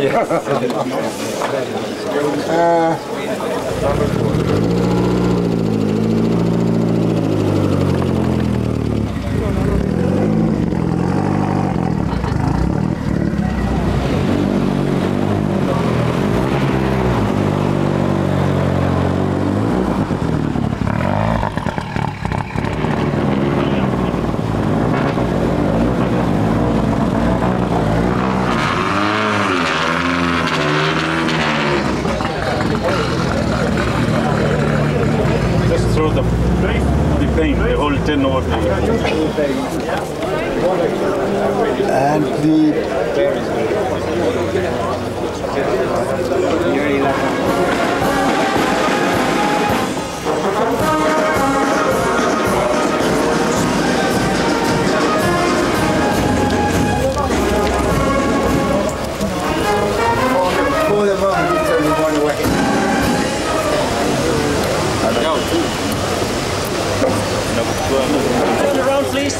Yeah. uh, the, the pain, the whole 10 over the And the... Turn around, please.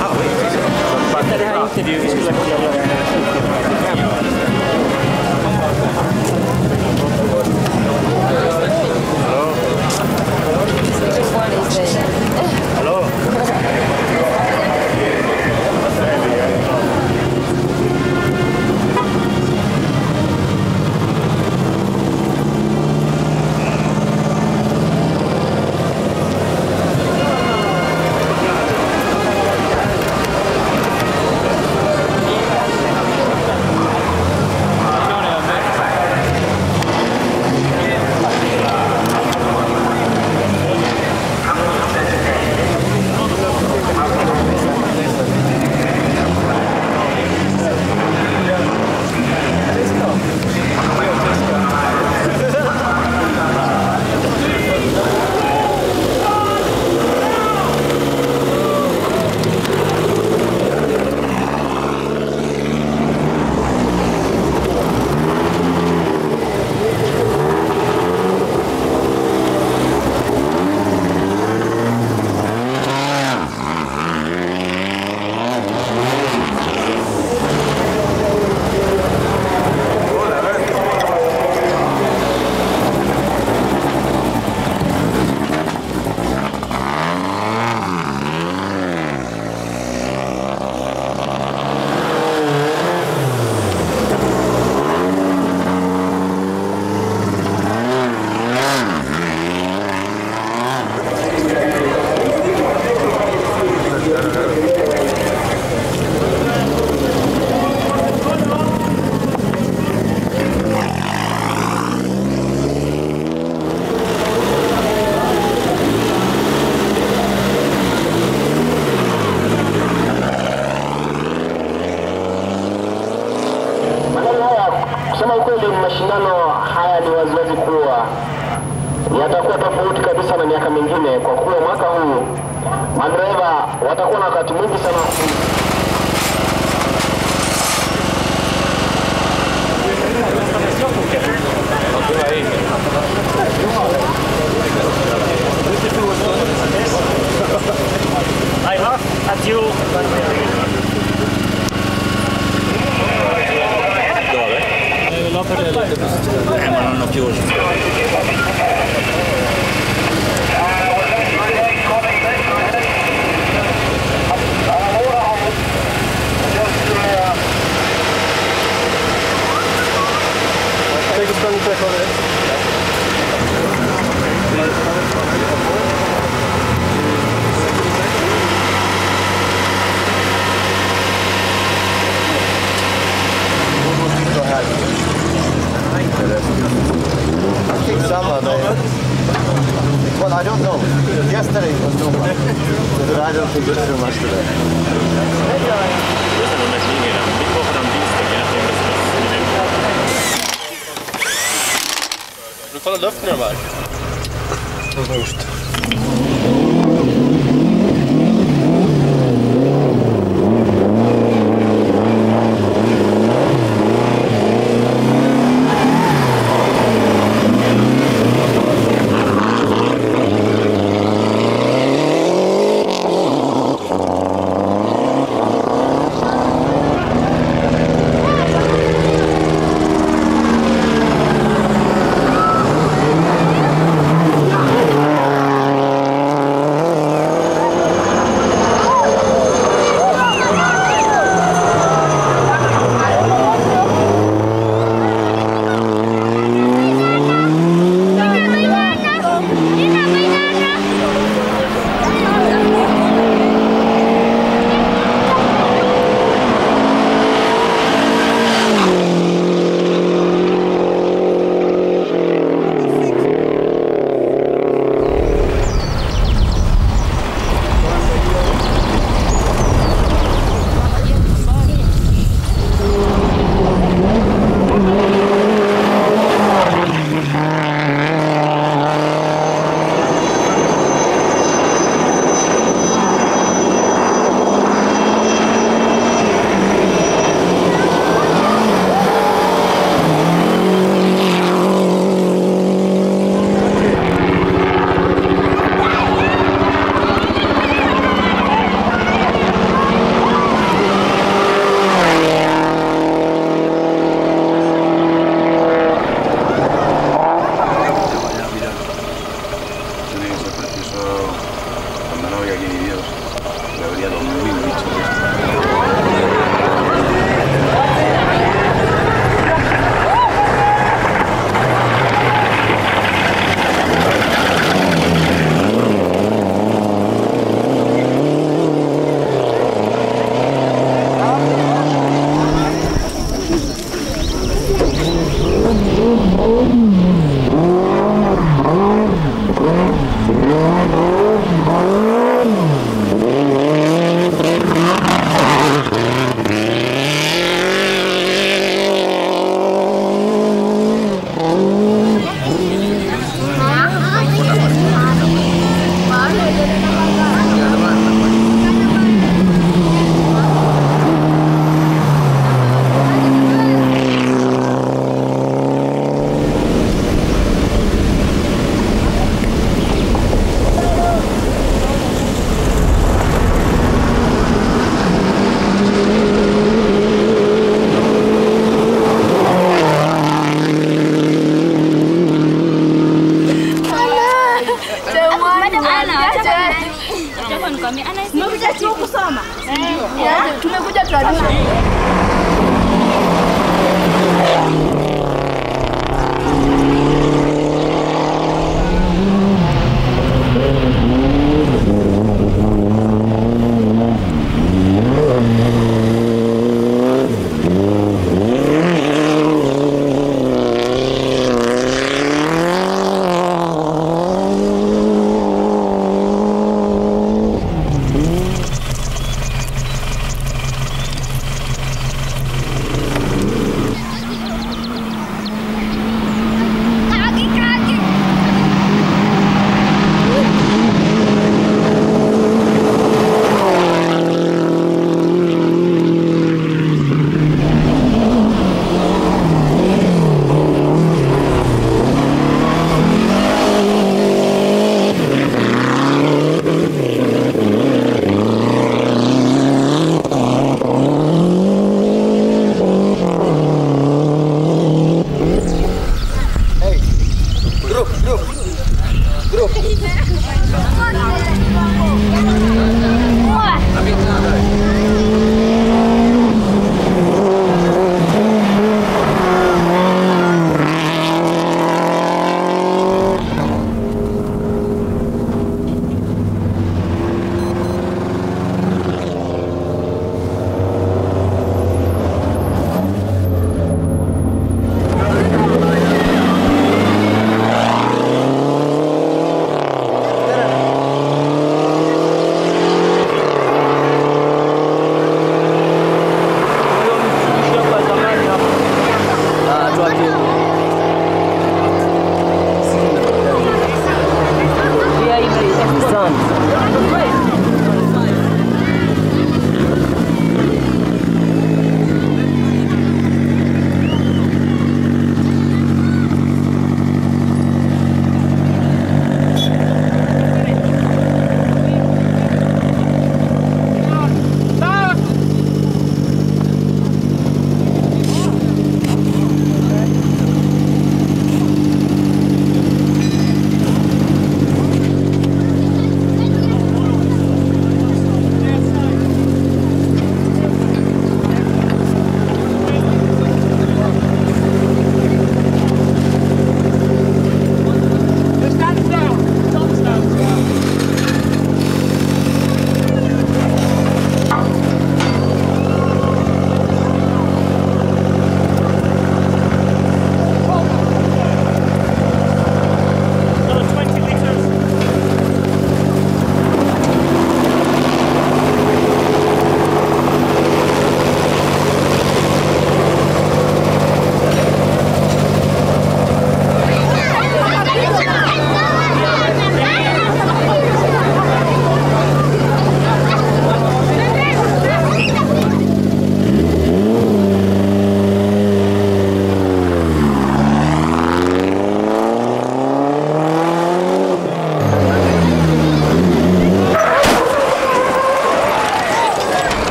Ah oui, oui. Pas Det är. Du kollar luften i de här. Ost. Dios me habría dolido. Mmekuja chuo kusoma? Eh, Tumekuja tradition.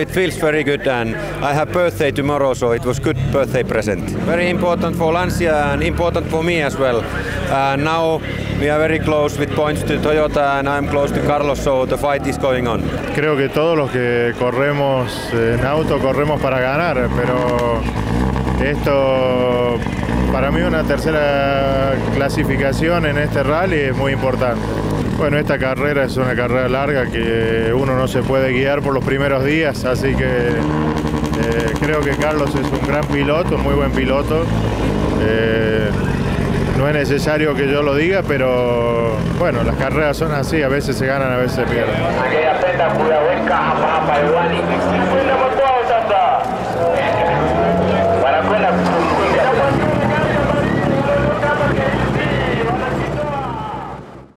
It feels very good and I have birthday tomorrow so it was good birthday present. Very important for Lancia and important for me as well. And now we are very close with points to Toyota and I'm close to Carlos so the fight is going on. Creo que todos los que corremos en auto corremos para ganar, pero esto para mí una tercera clasificación en este rally es muy importante. Bueno, esta carrera es una carrera larga que uno no se puede guiar por los primeros días, así que eh, creo que Carlos es un gran piloto, muy buen piloto. Eh, no es necesario que yo lo diga, pero bueno, las carreras son así, a veces se ganan, a veces se pierden.